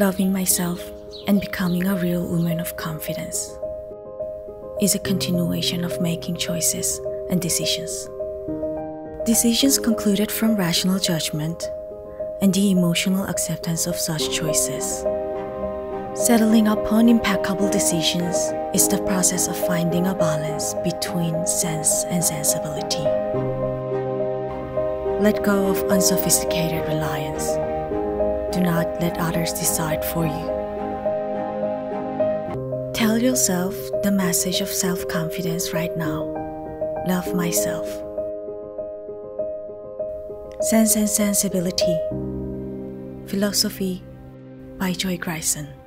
Loving myself and becoming a real woman of confidence is a continuation of making choices and decisions. Decisions concluded from rational judgment and the emotional acceptance of such choices. Settling upon impeccable decisions is the process of finding a balance between sense and sensibility. Let go of unsophisticated reliance. Do not let others decide for you. Tell yourself the message of self confidence right now. Love myself. Sense and Sensibility Philosophy by Joy Gryson.